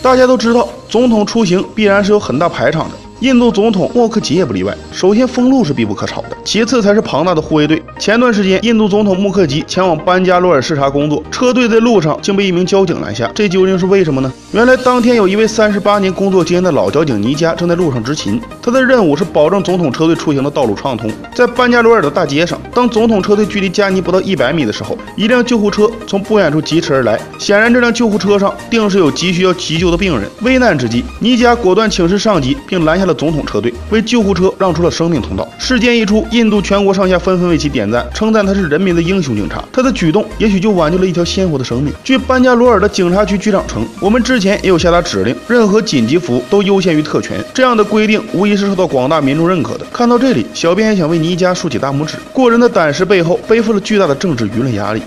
大家都知道，总统出行必然是有很大排场的。印度总统莫克吉也不例外。首先，封路是必不可少的，其次才是庞大的护卫队。前段时间，印度总统穆克吉前往班加罗尔视察工作，车队在路上竟被一名交警拦下，这究竟是为什么呢？原来当天有一位三十八年工作经验的老交警尼加正在路上执勤，他的任务是保证总统车队出行的道路畅通。在班加罗尔的大街上，当总统车队距离加尼不到一百米的时候，一辆救护车从不远处疾驰而来，显然这辆救护车上定是有急需要急救的病人。危难之际，尼加果断请示上级，并拦下。了总统车队为救护车让出了生命通道。事件一出，印度全国上下纷纷为其点赞，称赞他是人民的英雄警察。他的举动也许就挽救了一条鲜活的生命。据班加罗尔的警察局局长称，我们之前也有下达指令，任何紧急服务都优先于特权。这样的规定无疑是受到广大民众认可的。看到这里，小编也想为尼加竖起大拇指。过人的胆识背后背负了巨大的政治舆论压力。